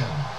action.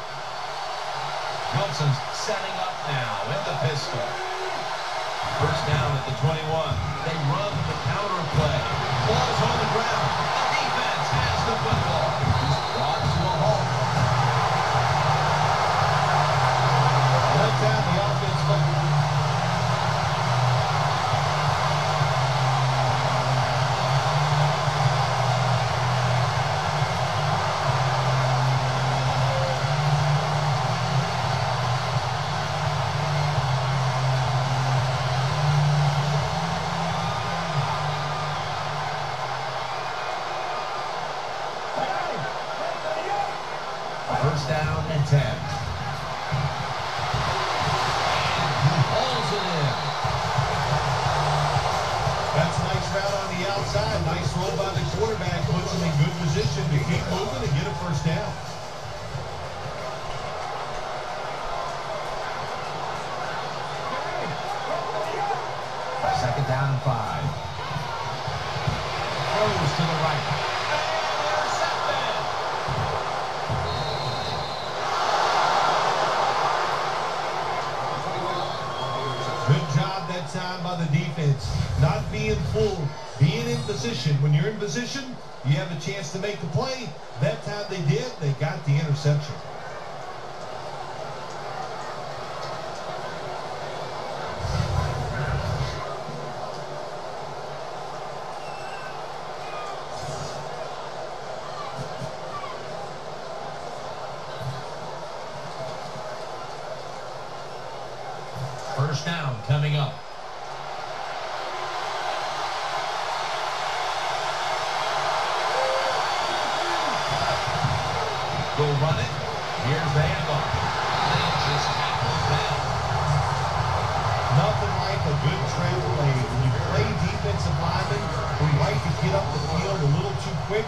Nothing like a good trap play. When you play defensive linemen who like to get up the field a little too quick,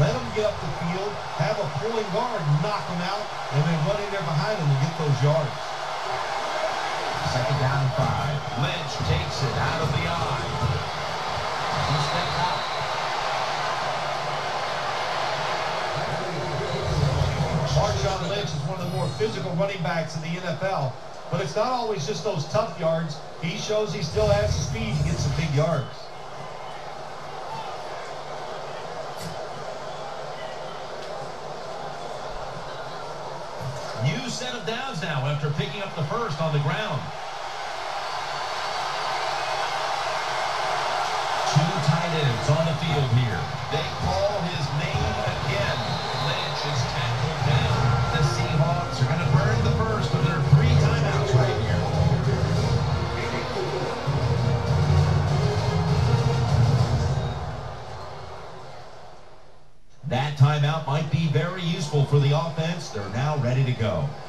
let them get up the field, have a pulling guard, knock them out, and then run in there behind them and get those yards. Second down five. Lynch takes it out of the I. one of the more physical running backs in the NFL. But it's not always just those tough yards. He shows he still has the speed to get some big yards. New set of downs now after picking up the first on the ground. They're now ready to go.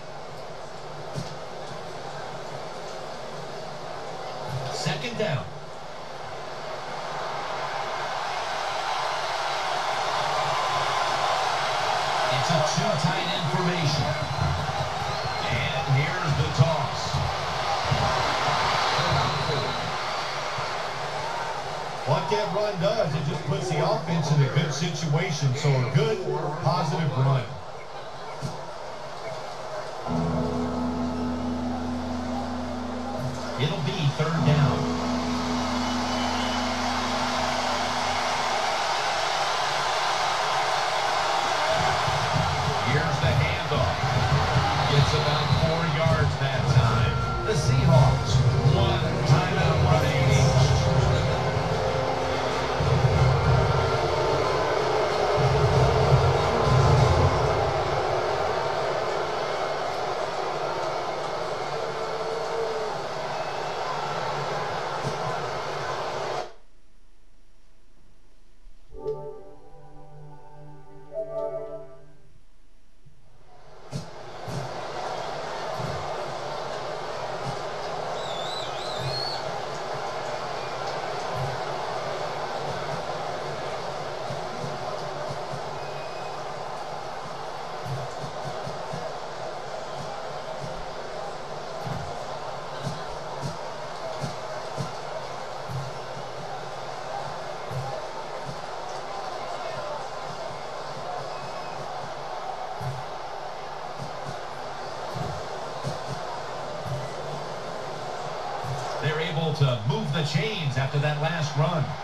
Chains after that last run.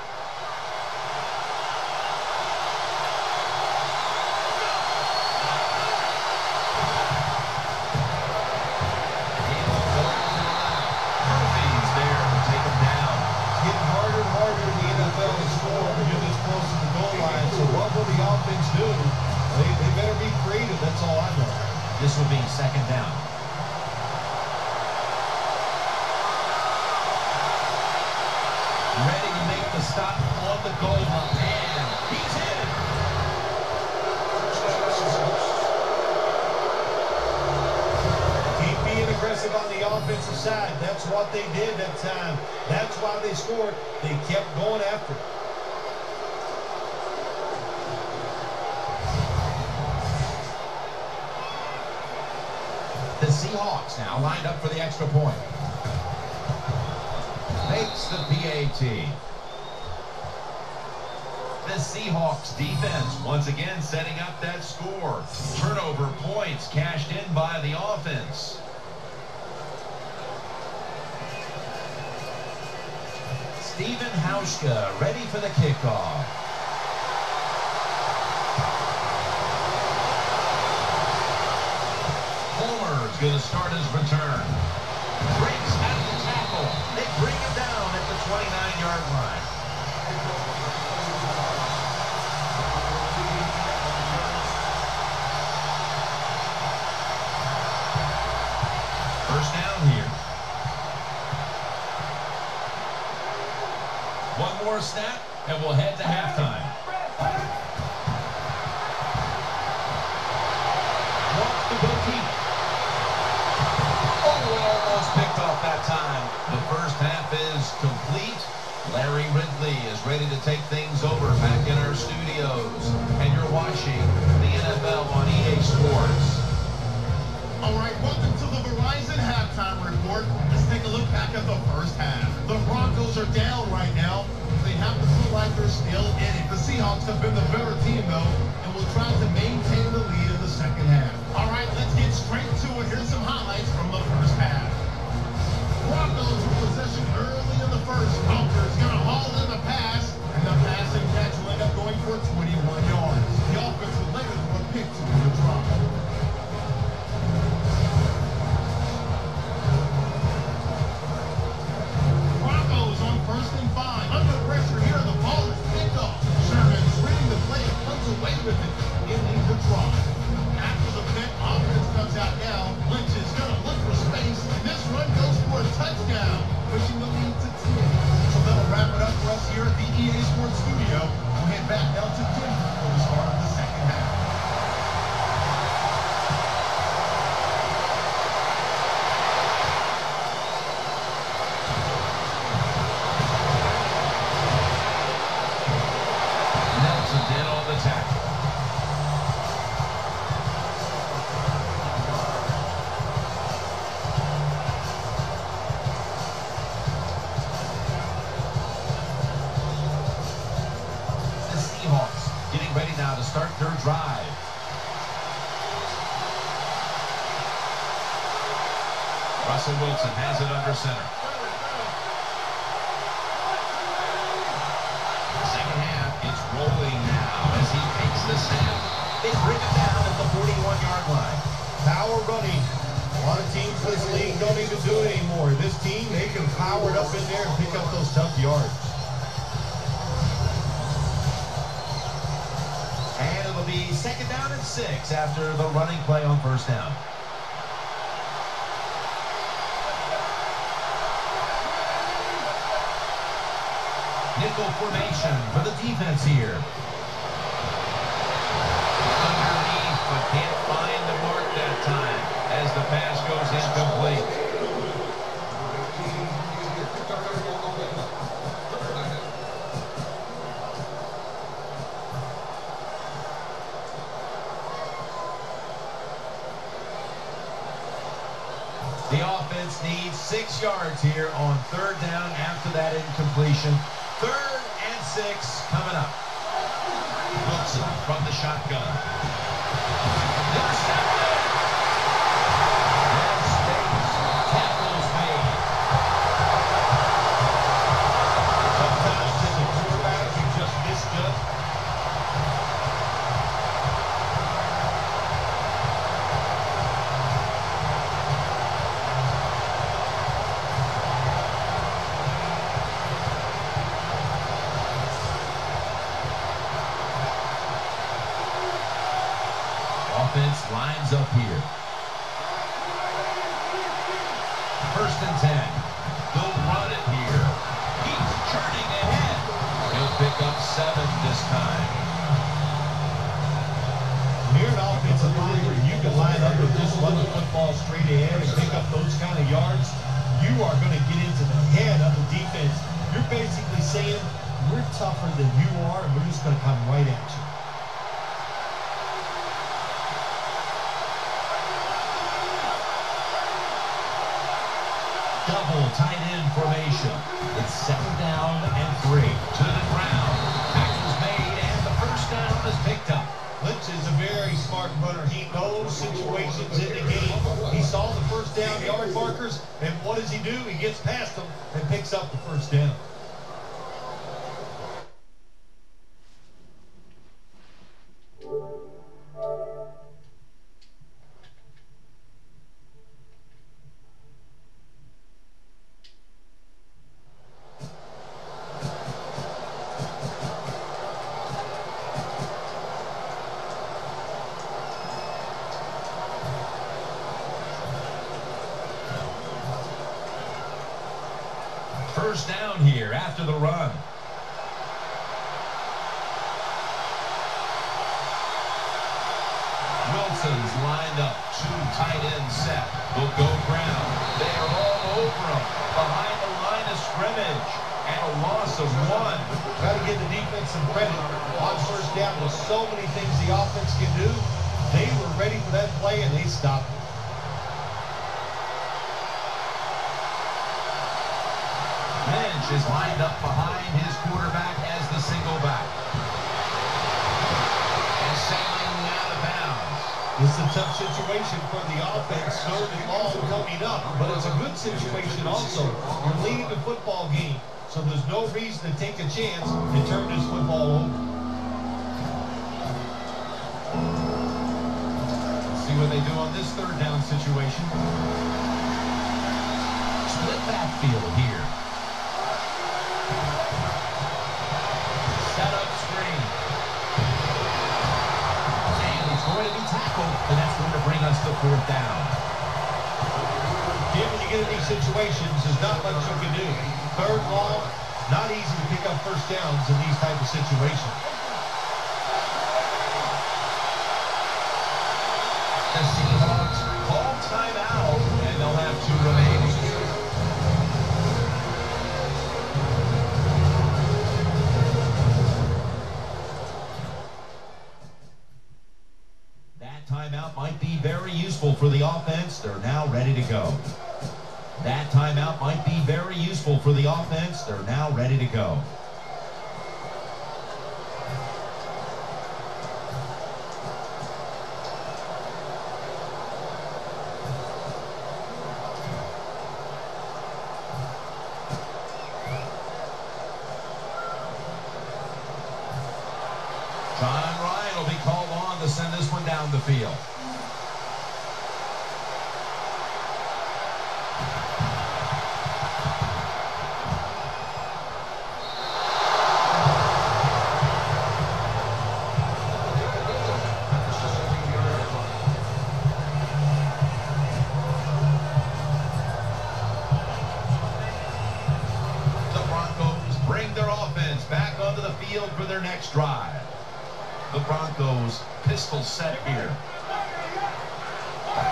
Down here. One more snap, and we'll head to halftime. Deep. Oh, picked off that time. The first half is complete. Larry Ridley is ready to take things over back in our studios. And you're watching the NFL on EA Sports. All right, the Verizon halftime report. Let's take a look back at the first half. The Broncos are down right now. They have to feel like they're still in it. The Seahawks have been the better team, though, and will try to maintain the lead in the second half. All right, let's get straight to it. Here's some highlights from the first half. Broncos with possession early in the first. Walker's going to haul in the pass, and the passing catch will end up going for 21 yards. The offense will later throw a to be second down and six after the running play on first down. Nickel formation for the defense here. Underneath, but can't find the mark that time as the pass goes incomplete. That situation also. You're leading the football game, so there's no reason to take a chance and turn this football over. Let's see what they do on this third down situation. Split backfield here. Situations, there's not much you can do. Third long, not easy to pick up first downs in these type of situations. The Seahawks call timeout, and they'll have two remaining. That timeout might be very useful for the offense. They're now for the offense. They're now ready to go. John Ryan will be called on to send this one down the field. Broncos pistol set here.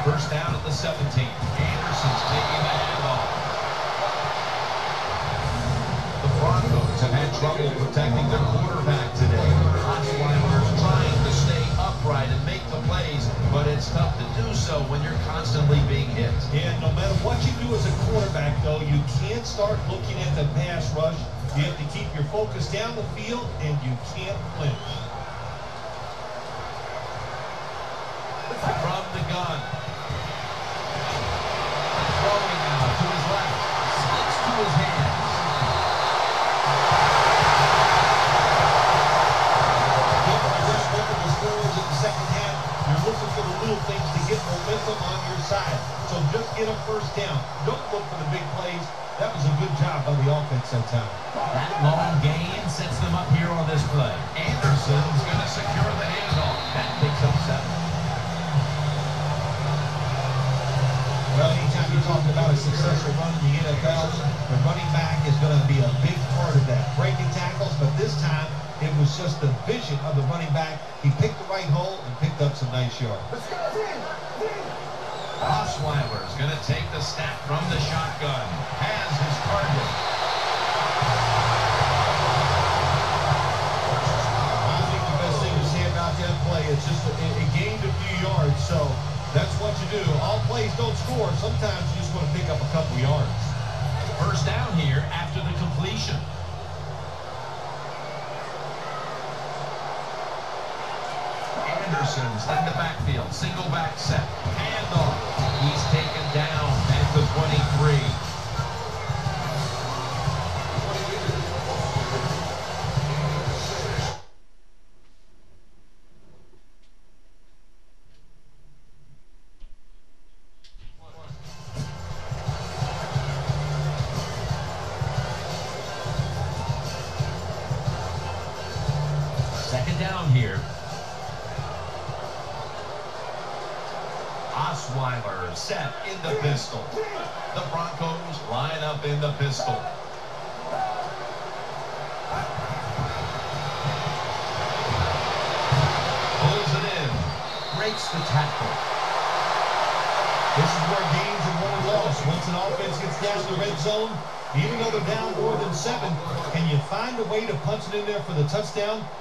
First down at the 17. Anderson's taking the handoff. The Broncos have had trouble protecting their quarterback today. Osweiler's trying to stay upright and make the plays, but it's tough to do so when you're constantly being hit. And no matter what you do as a quarterback, though, you can't start looking at the pass rush. You have to keep your focus down the field, and you can't flinch. That long gain sets them up here on this play. Anderson's going to secure the handoff. That picks up seven. Well, anytime you talk about a successful run in the NFL, the running back is going to be a big part of that. Breaking tackles, but this time it was just the vision of the running back. He picked the right hole and picked up some nice yards. Osweiler's going to take the snap from the shotgun. Score. Sometimes you just want to pick up a couple yards. First down here after the completion. Anderson's in the backfield. Single back set. Handoff. He's taken down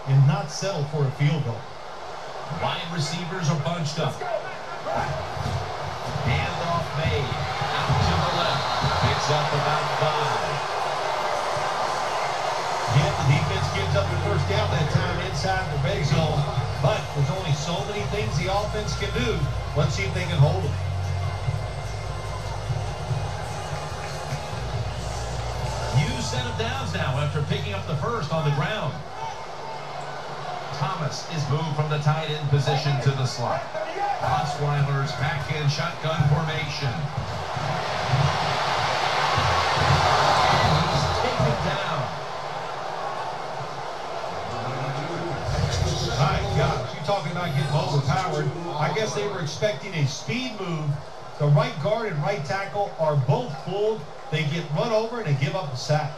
and not settle for a field in shotgun formation. He's taken down. My you talking about getting overpowered. I guess they were expecting a speed move. The right guard and right tackle are both pulled. They get run over and they give up a sack.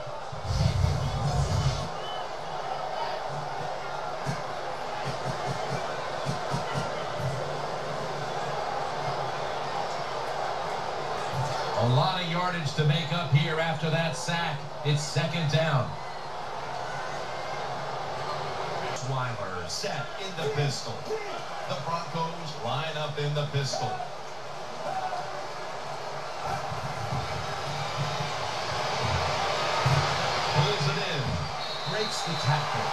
It's second down. Weiler set in the pistol. The Broncos line up in the pistol. Pulls it in. Breaks the tackle.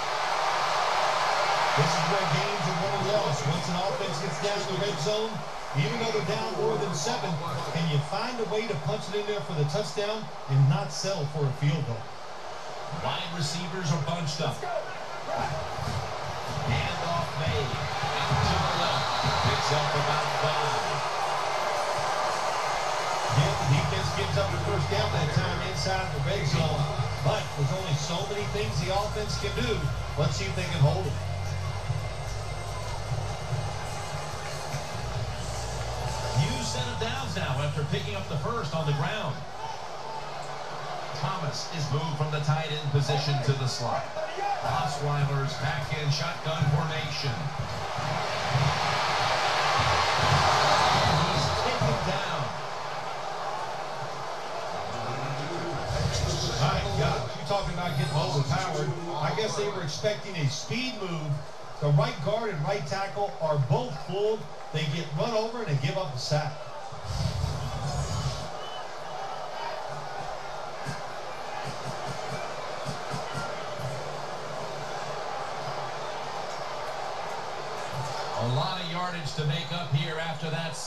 This is where games are won and lost. Once an offense gets down the red zone, even though they're down more than seven, can you find a way to punch it in there for the touchdown and not settle for a field goal? Wide receivers are bunched up. Handoff made. Out to the left. Picks up about five. Yet the defense gives up the first down that time inside the red zone. But there's only so many things the offense can do. Let's see if they can hold them. Picking up the first on the ground. Thomas is moved from the tight end position to the slot. Osweiler's back in shotgun formation. He's taken down. My gosh, you talking about getting overpowered. I guess they were expecting a speed move. The right guard and right tackle are both pulled. They get run over and they give up a sack.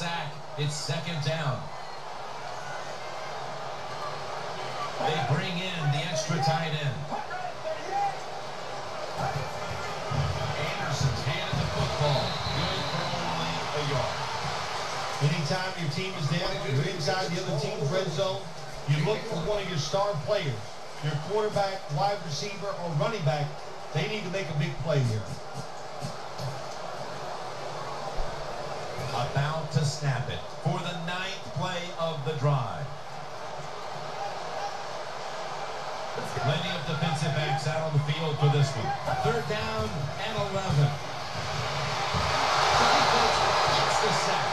Sack. It's second down. They bring in the extra tight end. Anderson's handed the football. Good for only a yard. Anytime your team is down, you're inside the other team's red zone, you look for one of your star players. your quarterback, wide receiver, or running back, they need to make a big play here. About to snap it for the ninth play of the drive. Plenty of defensive backs out on the field for this one. Third down and 11. The defense gets the sack.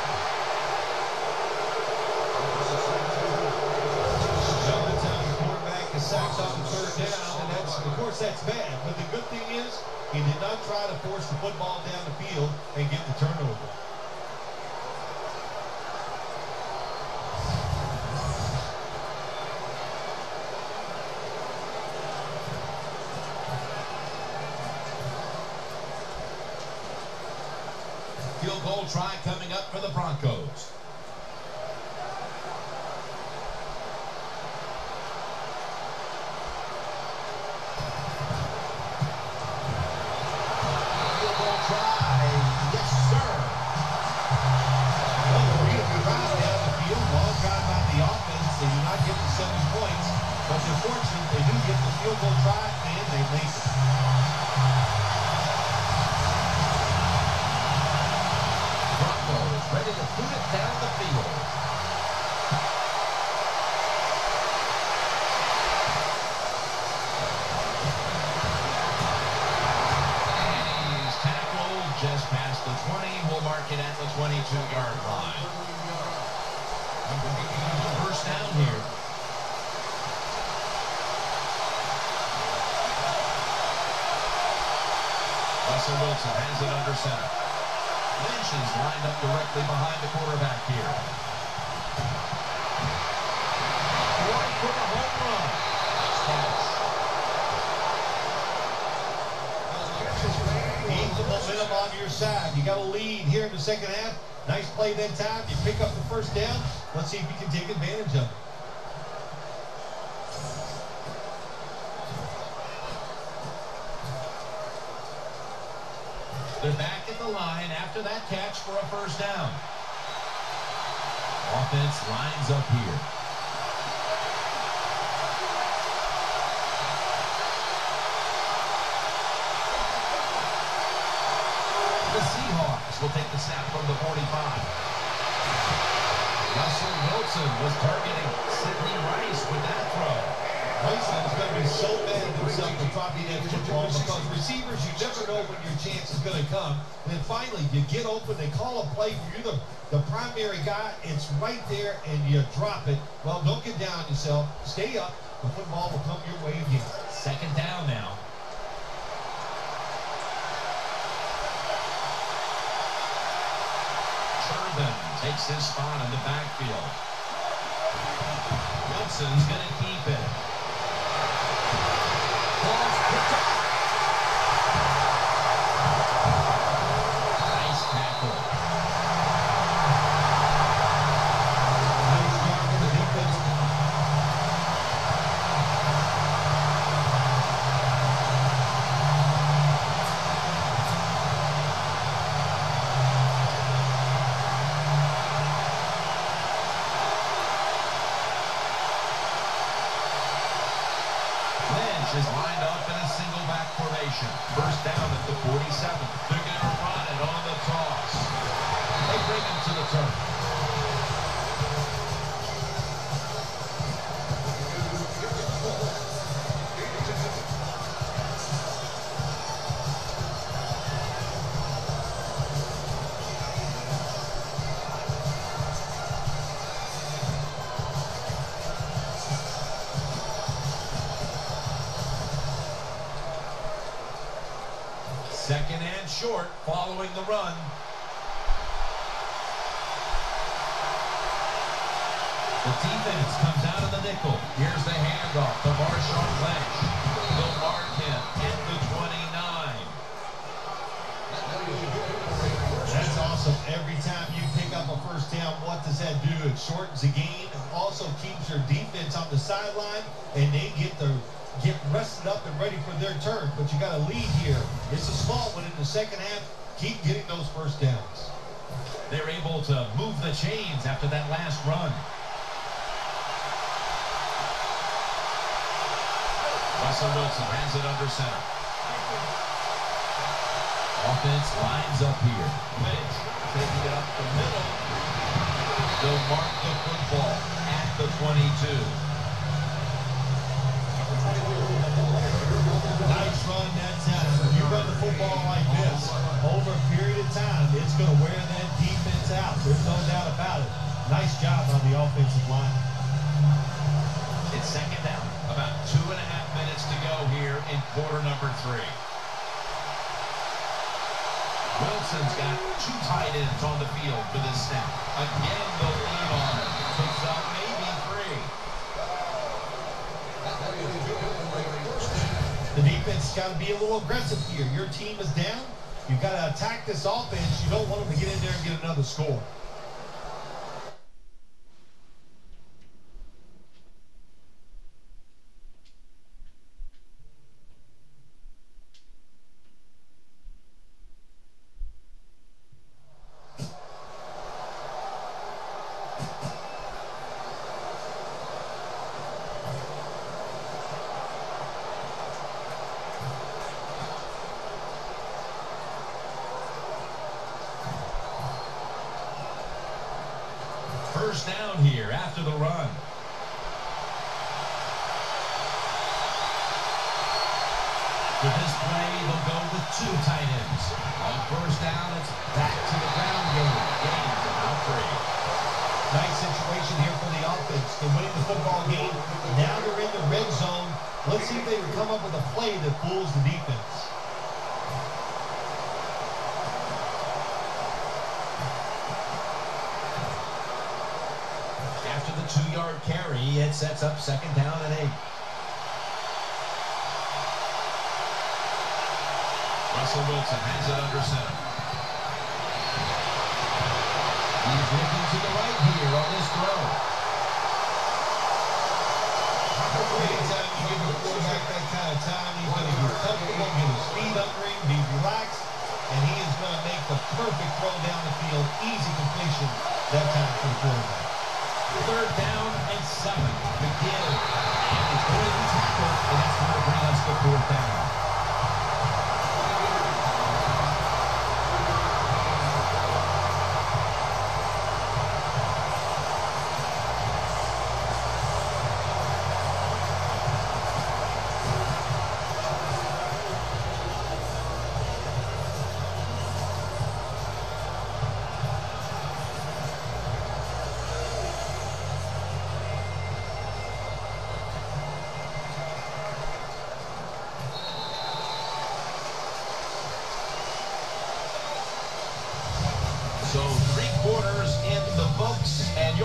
On third down, and of course, that's bad. But the good thing is, he did not try to force the football down the field and get the turnover. Field goal try coming up for the Broncos. Get the seven points. But fortunate they do get the field goal try, and they make it. Broncos ready to boot it down the field. And he's tackled just past the 20. We'll mark it at the 22-yard line. First down here. Russell Wilson has it under center. Lynch is lined up directly behind the quarterback here. Going for on your side. You got a lead here in the second half. Nice play that time. You pick up the first down. Let's see if you can take advantage of it. After that catch for a first down. Offense lines up here. The Seahawks will take the snap from the 45. Russell Wilson was targeting Sidney Rice with that throw. Tyson is going to be so mad at himself for dropping that football because receivers, you never know when your chance is going to come. And then finally, you get open, they call a play, you're the, the primary guy, it's right there, and you drop it. Well, don't get down yourself. Stay up. The football will come your way again. Second down now. Turbin takes his spot in the backfield. Wilson's going to keep it. Short following the run. The defense comes out of the nickel. Here's the handoff to Marshawn Lynch. They'll mark him at the 29. That's awesome. Every time you pick up a first down, what does that do? It shortens the game and also keeps your defense on the sideline, and they get the get rested up and ready for their turn. But you got a lead here. It's a small one in the second half. Keep getting those first downs. They're able to move the chains after that last run. Russell Wilson has it under center. Offense lines up here. Fitz taking it up the middle. They'll mark the football at the 22. Nice run that time. When you run the football like this, over a period of time, it's going to wear that defense out. There's no doubt about it. Nice job on the offensive line. It's second down. About two and a half minutes to go here in quarter number three. Wilson's got two tight ends on the field for this snap. Again, the lead on him. Picks up maybe three. The defense got to be a little aggressive here. Your team is down. You've got to attack this offense. You don't want them to get in there and get another score.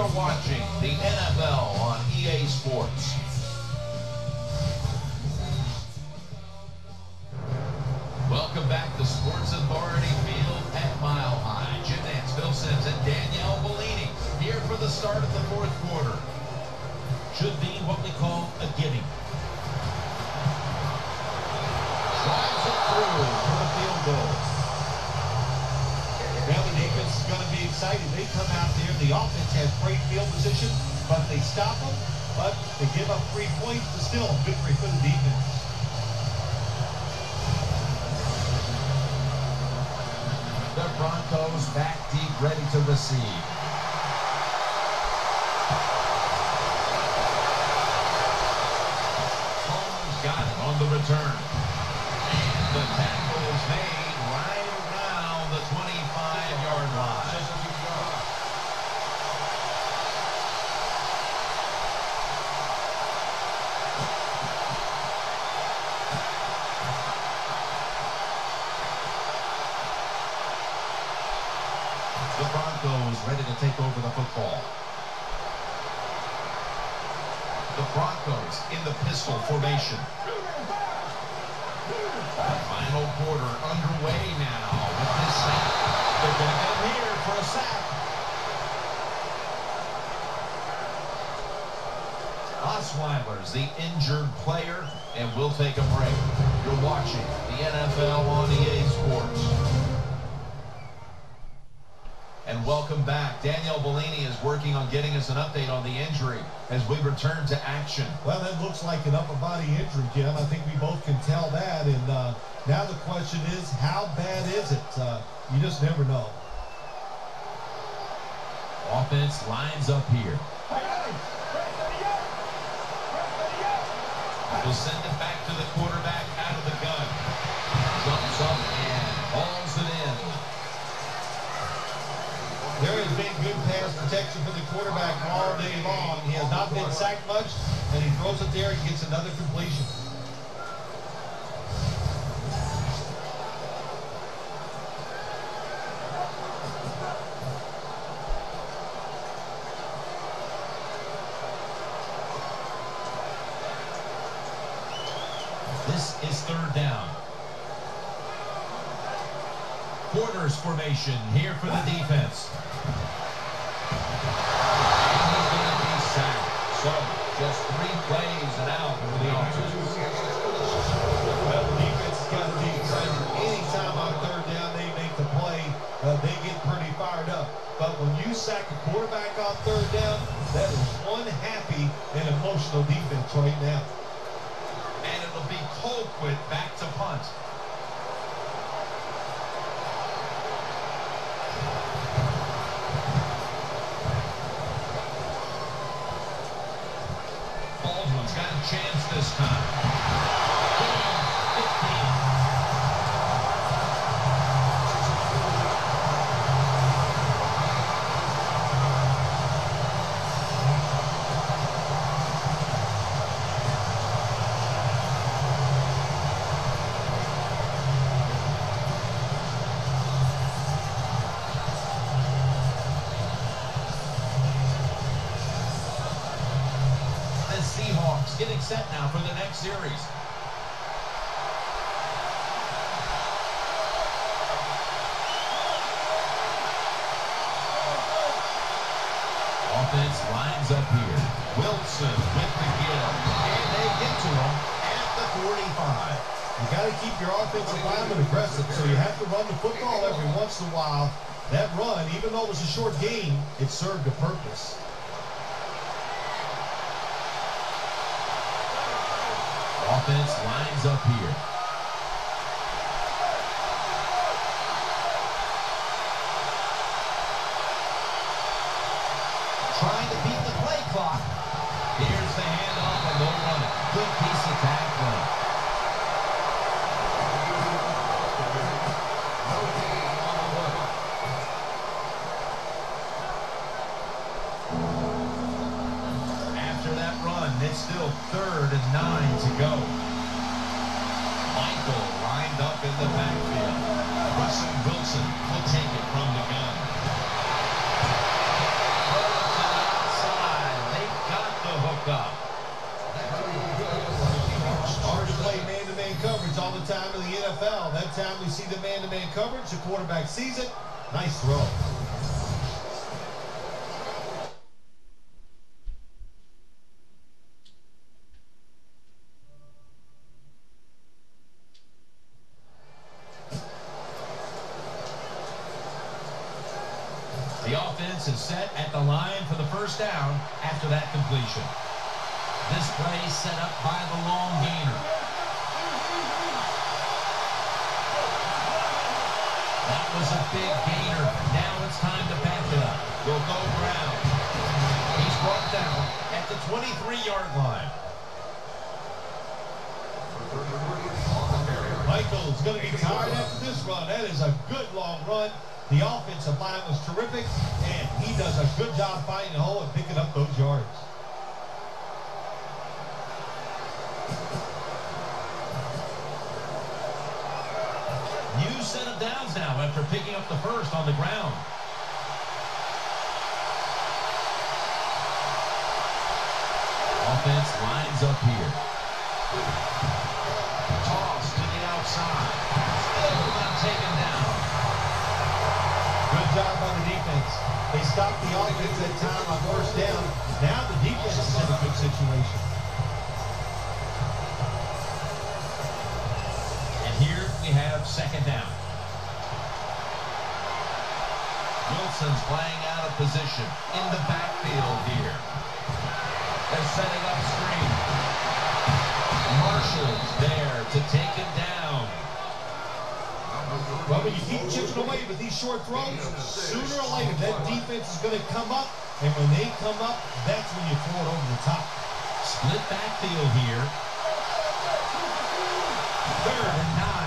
You're watching the NFL on EA Sports. The return. The tackle is made right around the 25-yard line. The Broncos ready to take over the football. The Broncos in the pistol formation. Final quarter underway now with this sack. They're going to him here for a sack. Osweiler's the injured player, and we'll take a break. You're watching the NFL on EA Sports. And welcome back. Danielle Bellini is working on getting us an update on the injury as we return to action. Well, that looks like an upper body injury, Jim. I think we both can tell that. And uh, now the question is, how bad is it? Uh, you just never know. Offense lines up here. Will send it back to the quarterback out of the gun. Jumps up and hauls it in. There has been good pass protection for the quarterback all day long. He has not been sacked much, and he throws it there and gets another completion. This is third down. Quarters formation here for the defense. Short game, it served a purpose. The offense is set at the line for the first down after that completion. This play set up by the long gainer. That was a big gainer. Now it's time to back it up. We'll go ground. He's brought down at the 23-yard line. Michael's going to be tired after this run. That is a good long run. The offensive line was terrific, and he does a good job finding the hole and picking up those yards. New set of downs now after picking up the first on the ground. short throws, sooner or later that defense is going to come up, and when they come up, that's when you throw it over the top. Split backfield here. Third and nine.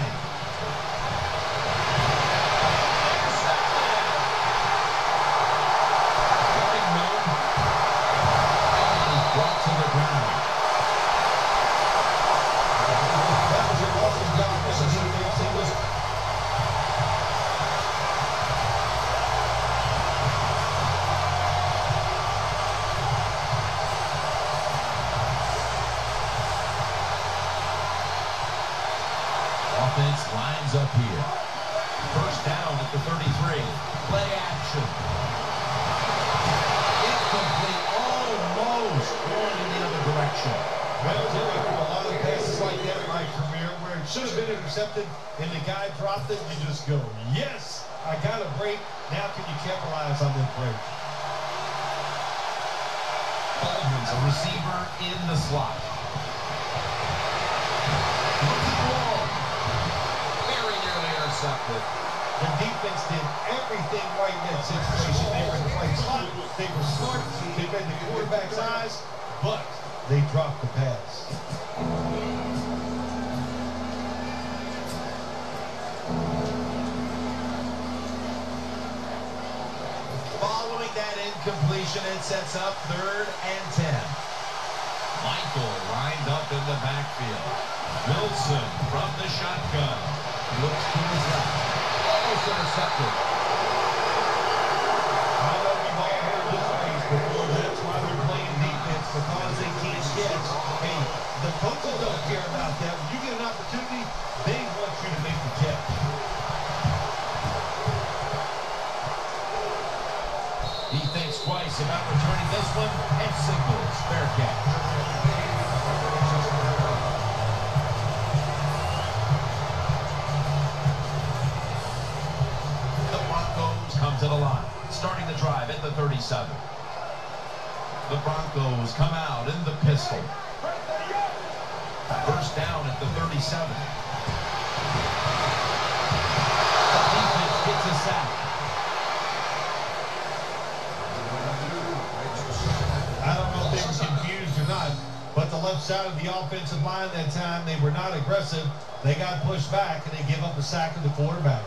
Out of the offensive line that time. They were not aggressive. They got pushed back, and they give up a sack to the quarterback.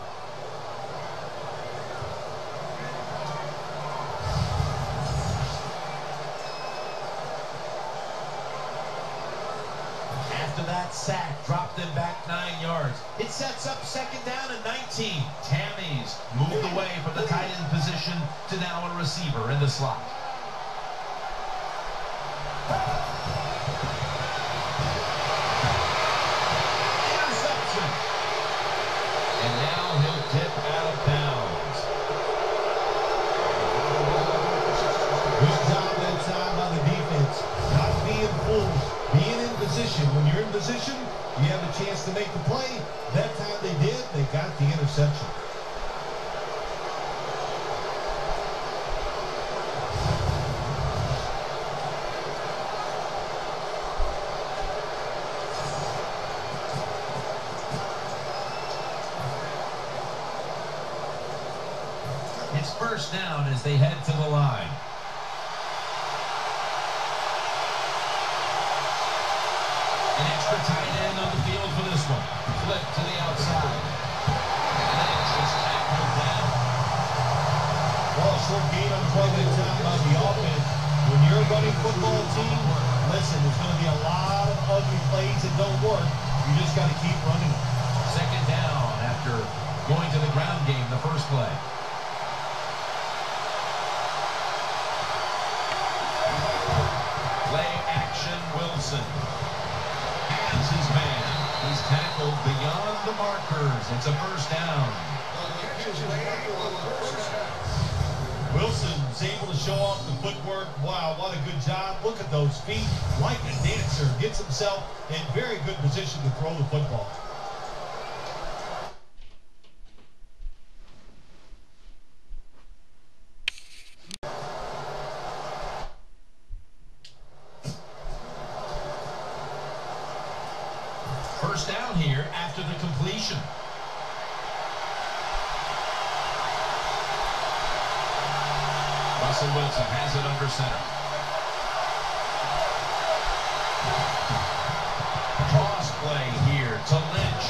After that sack, dropped them back nine yards. It sets up second down and 19. Tamme's moved away from the tight end position to now a receiver in the slot. show off the footwork. Wow, what a good job. Look at those feet. Like a dancer. Gets himself in very good position to throw the football. First down here after the completion. Russell Wilson has it under center. Cross play here to Lynch.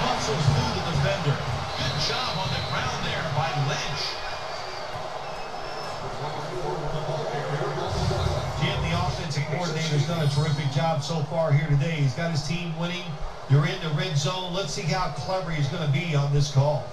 Muscles through the defender. Good job on the ground there by Lynch. Jim, the offensive coordinator, has done a terrific job so far here today. He's got his team winning. You're in the red zone. Let's see how clever he's going to be on this call.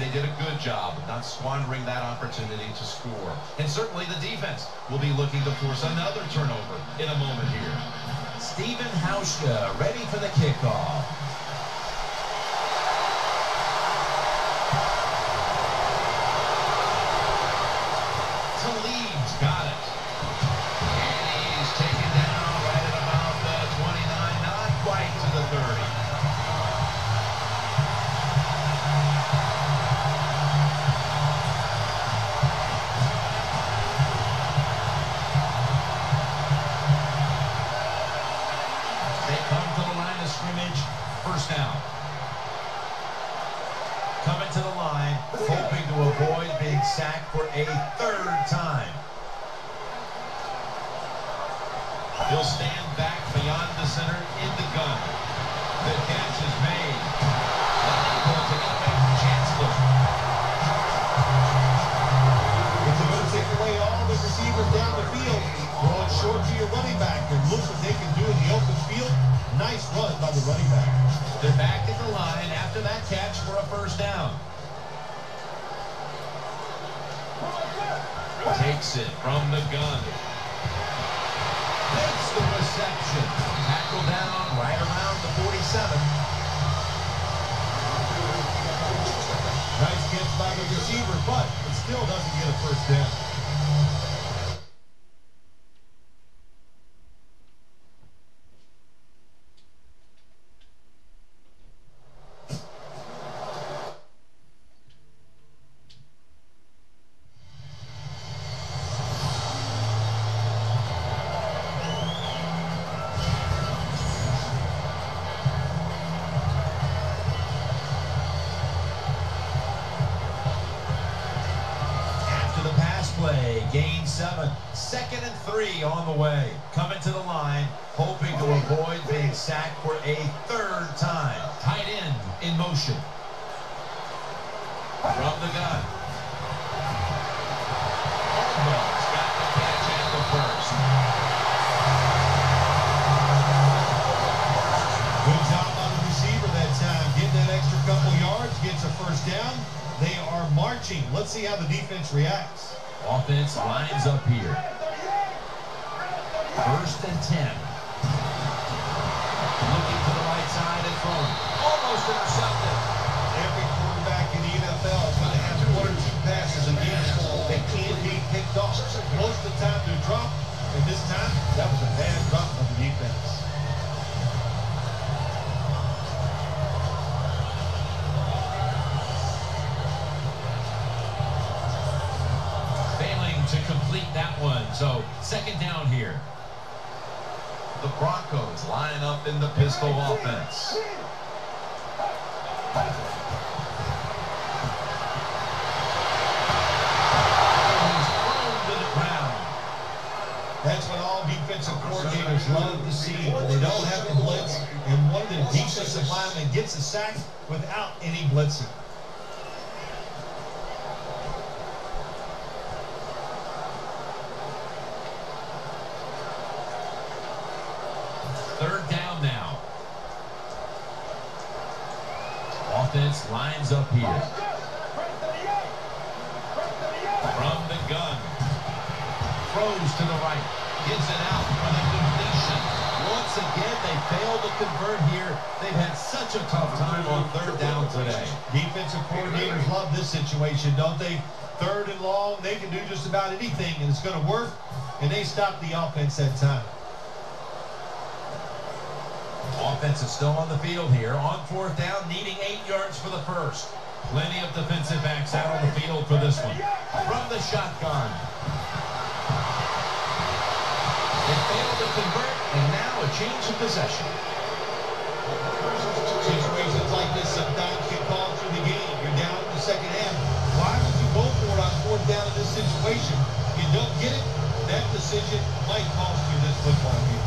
and they did a good job of not squandering that opportunity to score. And certainly the defense will be looking to force another turnover in a moment here. Stephen Hauschka ready for the kickoff. marching. Let's see how the defense reacts. Offense lines up here. First and 10. Looking to the right side and throwing. Almost intercepted. Every quarterback in the NFL is going to have one or two passes against They can be picked off. Most of the time they drop, and this time that was a bad So second down here. The Broncos line up in the pistol offense. He's thrown to the ground. That's what all defensive coordinators love to see. When they don't have to blitz, and one of the defensive linemen gets a sack without any blitzing. Third down now. Offense lines up here. From the gun. Throws to the right. Gives it out for the completion. Once again, they fail to convert here. They've had such a tough time on third down today. Defensive coordinators love this situation, don't they? Third and long, they can do just about anything, and it's going to work, and they stop the offense that time. Offense is still on the field here. On fourth down, needing eight yards for the first. Plenty of defensive backs out on the field for this one. From the shotgun. They failed to convert, and now a change of possession. Situations like this sometimes get called through the game. You're down in the second half. Go for it on fourth down in this situation? You don't get it, that decision might cost you this football game.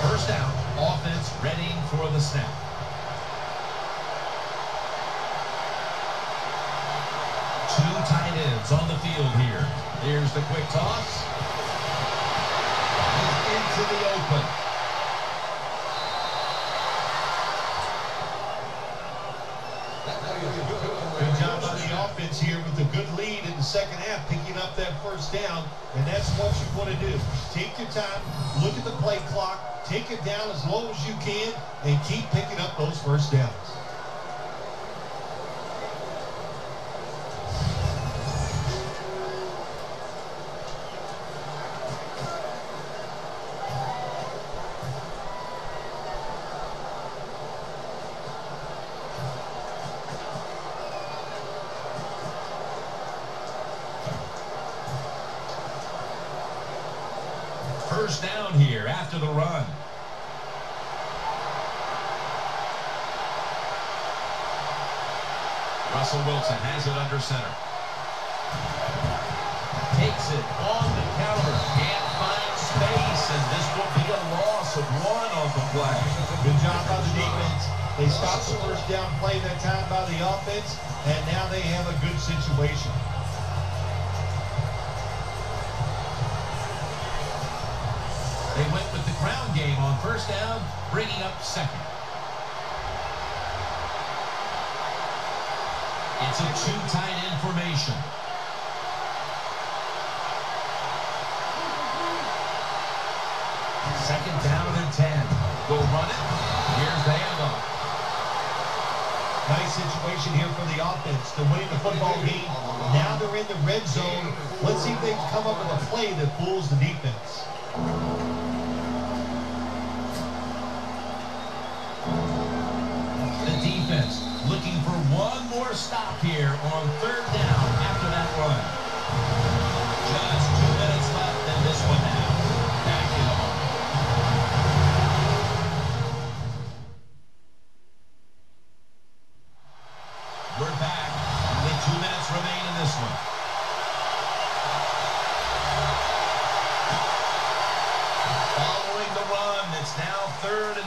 First down, offense readying for the snap. Two tight ends on the field here. Here's the quick toss. Into the open. Second half, picking up that first down, and that's what you want to do. Take your time, look at the play clock, take it down as low as you can, and keep picking up those first downs.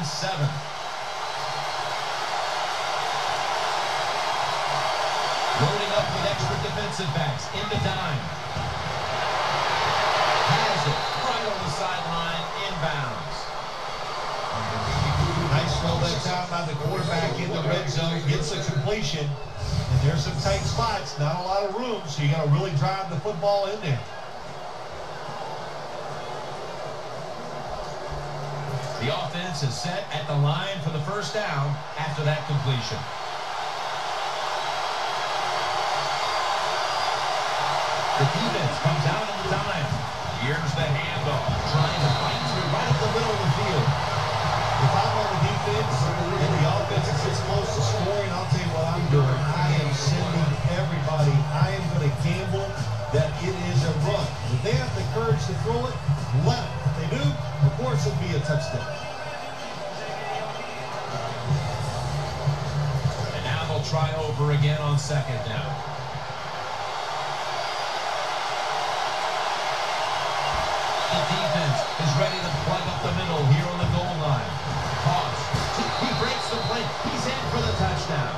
Seven. Loading up with extra defensive backs into dime. Has it right on the sideline, inbounds. Nice throw that time by the quarterback in the red zone. Gets a completion. And there's some tight spots. Not a lot lot of room, so you got to really drive the football in there. Is set at the line for the first down after that completion. The defense comes out in dime. Here's the handoff. Trying to fight through right up the middle of the field. If I'm on the defense and the offense is this close to scoring, I'll tell you what I'm doing. I am sending everybody. I am going to gamble that it is a run. If they have the courage to throw it, let. If they do, of course it'll be a touchdown. Over again on second down. The defense is ready to plug up the middle here on the goal line. He breaks the play. He's in for the touchdown.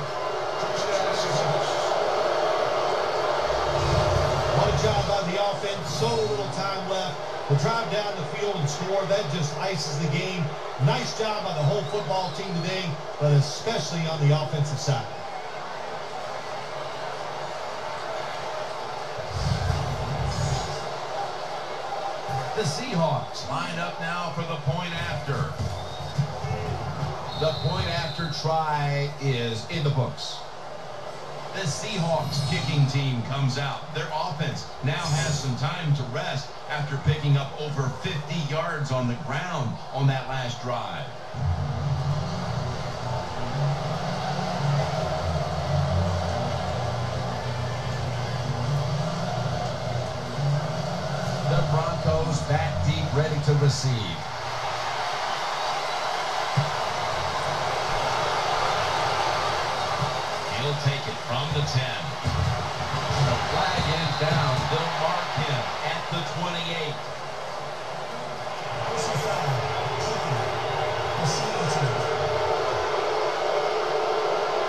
What a job by the offense. So little time left to drive down the field and score. That just ices the game. Nice job by the whole football team today, but especially on the offensive side. Try is in the books. The Seahawks kicking team comes out. Their offense now has some time to rest after picking up over 50 yards on the ground on that last drive. The Broncos back deep, ready to receive. He'll take it from the 10. The flag is down. They'll mark him at the 28.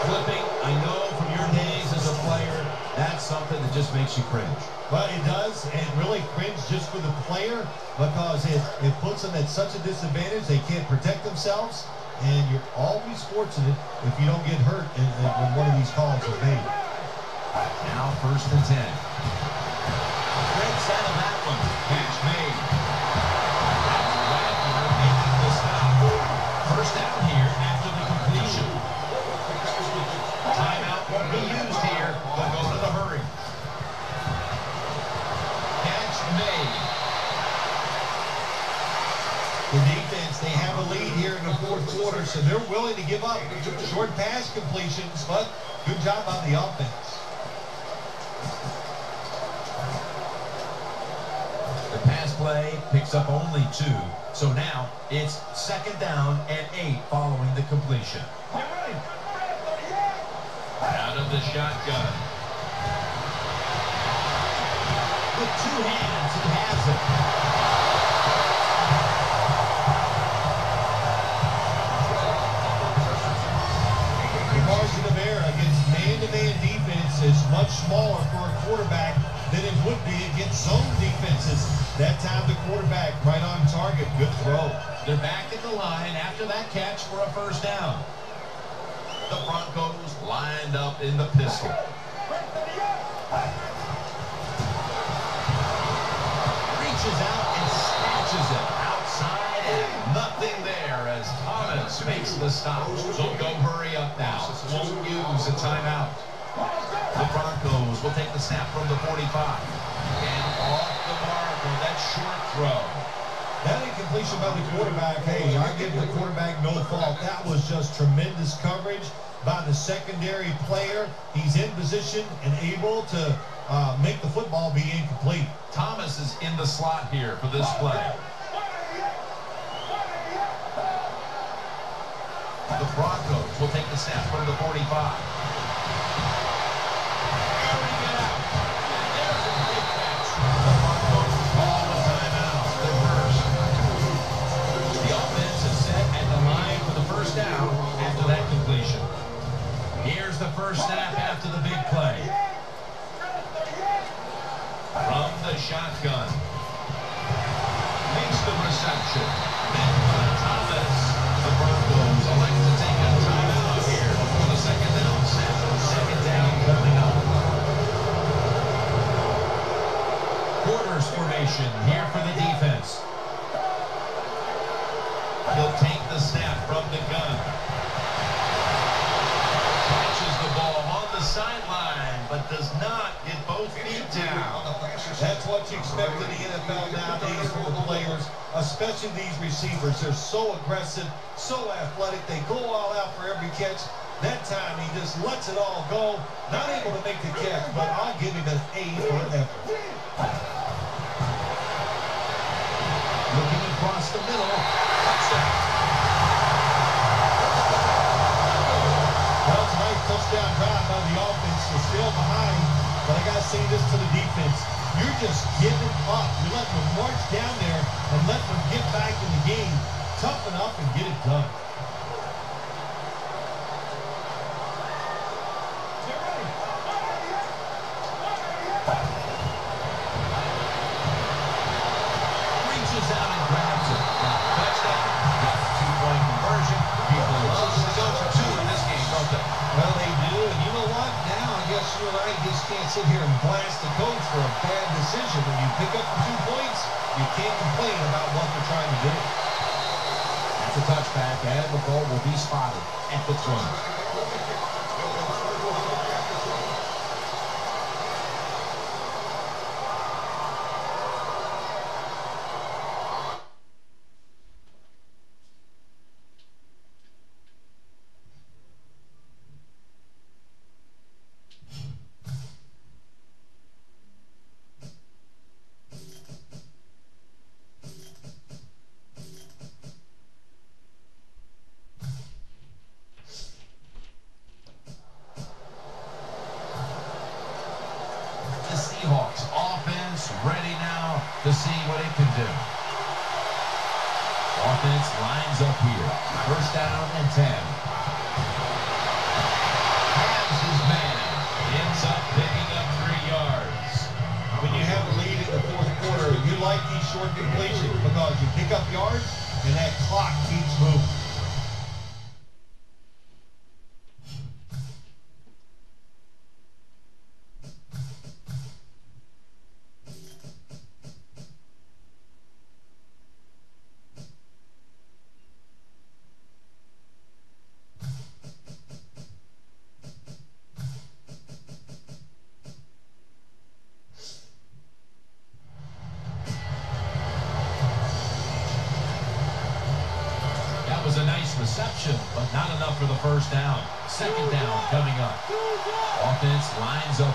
Clipping, I know from your days as a player, that's something that just makes you cringe. But it does, and really cringe just for the player because it, it puts them at such a disadvantage. They can't protect themselves, and you're always fortunate if you don't get hurt in, in, when one of these calls is made. Now first and 10. Quarter, so they're willing to give up short pass completions, but good job on the offense. The pass play picks up only two. So now it's second down and eight following the completion. Out of the shotgun. With two hands, he has it. Smaller for a quarterback than it would be against zone defenses. That time the quarterback right on target. Good throw. They're back at the line after that catch for a first down. The Broncos lined up in the pistol. Reaches out and snatches it outside and nothing there as Thomas makes the stop. So go hurry up now. Won't use a timeout. Broncos will take the snap from the 45. And off the mark on that short throw. That incompletion by the quarterback, hey, I give the quarterback no fault. That was just tremendous coverage by the secondary player. He's in position and able to uh, make the football be incomplete. Thomas is in the slot here for this play. The Broncos will take the snap from the 45. the first snap after the big play. From the shotgun. Makes the reception. Thomas. The Broncos elect to take a timeout here the second down. Second down coming up. Quarters formation here for the defense. He'll take the snap from the gun. Sideline, but does not get both feet down. That's what you expect in the NFL nowadays from the players, especially these receivers. They're so aggressive, so athletic. They go all out for every catch. That time he just lets it all go. Not able to make the catch, but I'll give him an A for effort. Looking across the middle. Offense. Behind, but I got to say this to the defense. You're just giving up. You're letting them march down there and let them get back in the game. Toughen up and get it done. Decision. When you pick up two points, you can't complain about what they're trying to do. That's a touchback, and the ball will be spotted at the 20. Down. Second down coming up. Offense lines up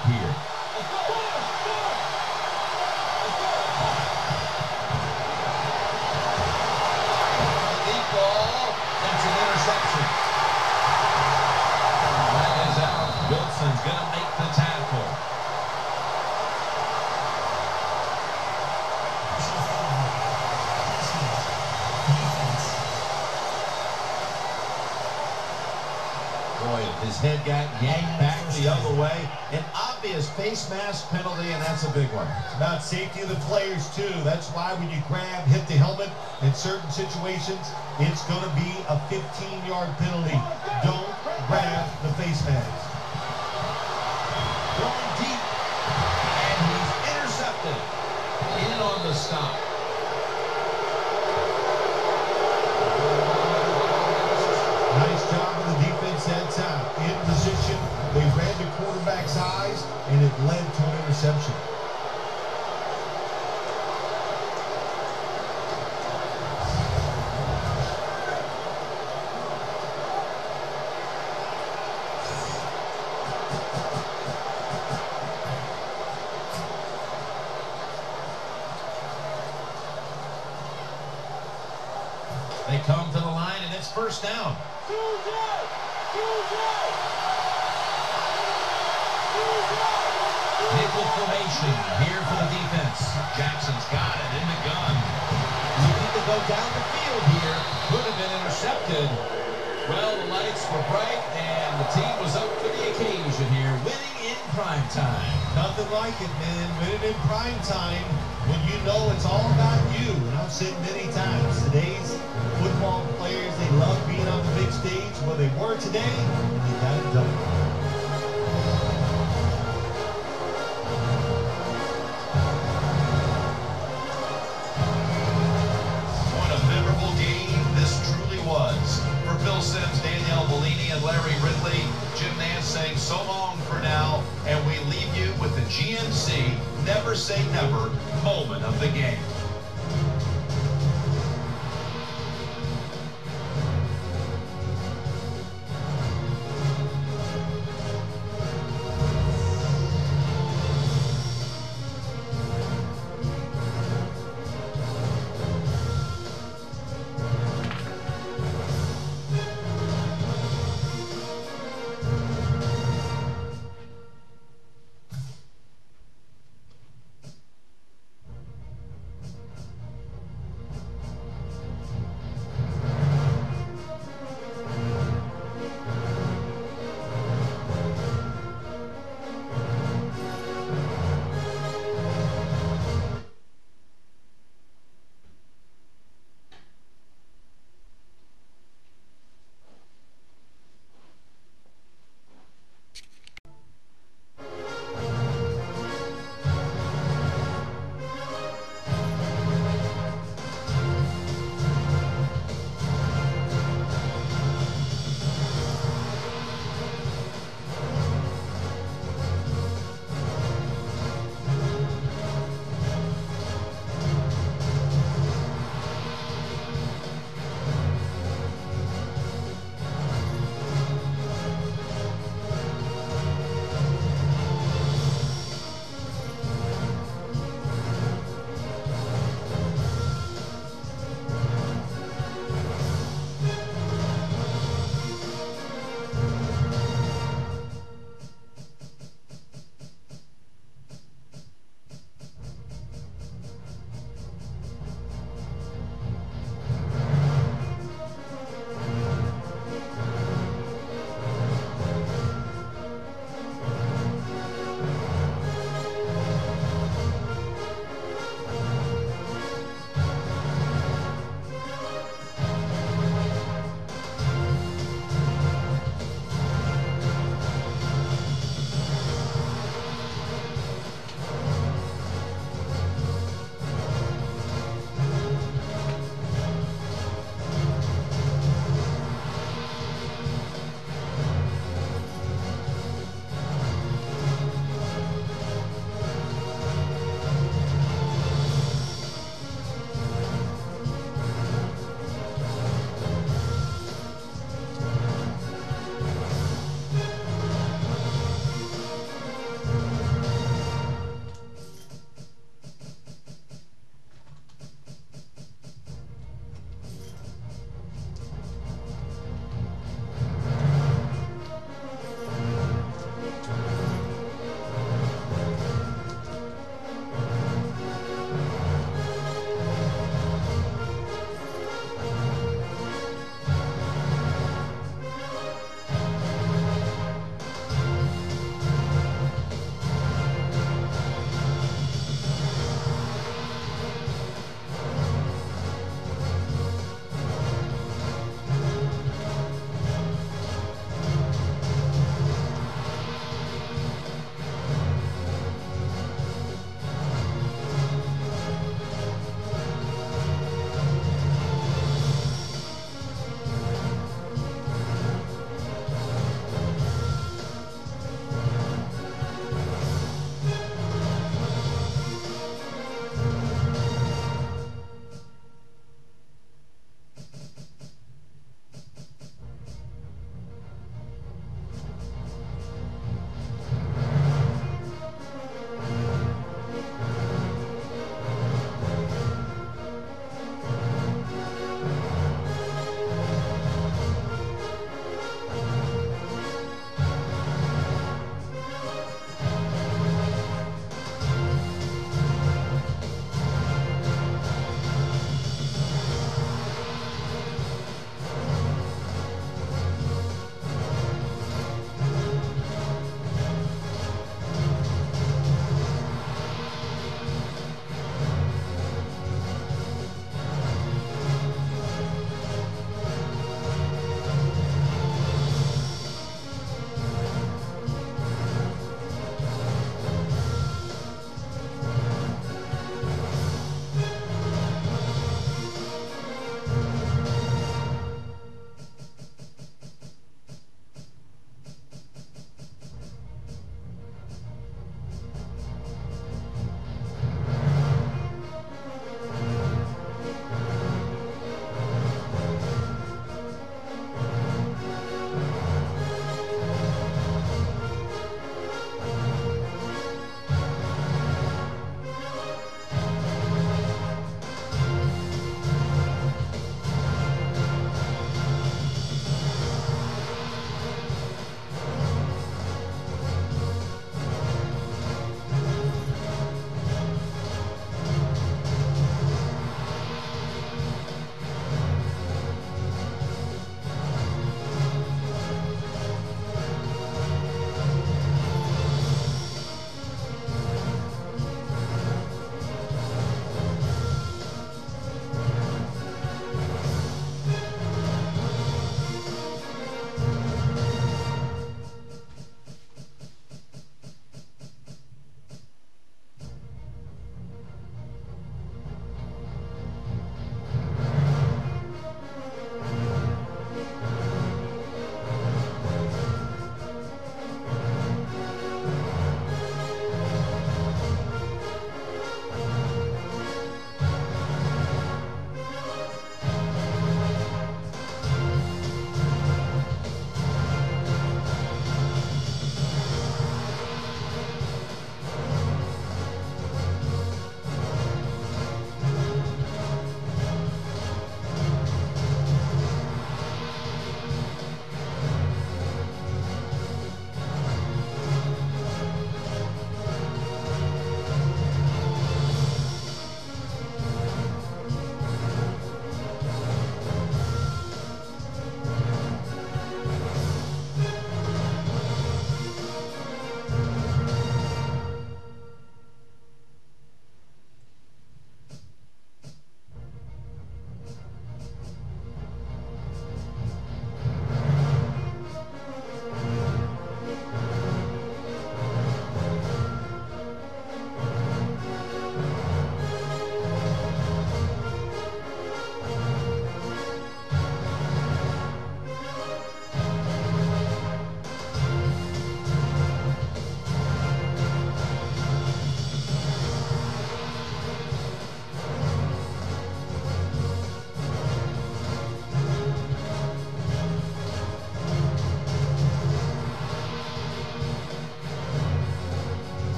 it's going to be a 15-yard penalty. First down. Nickel formation here for the defense. Jackson's got it in the gun. Looking to go down the field here. Could have been intercepted. Well, the lights were bright, and the team was up for the occasion here, winning in prime time. Nothing like it, man. Winning in prime time when you know it's all about you. And I've said many times, today's football players. They love being on the big stage. Where they were today, they got it done. What a memorable game this truly was. For Phil Simms, Danielle Bellini, and Larry Ridley, Jim Nantz saying so long for now, and we leave you with the GNC Never Say Never moment of the game.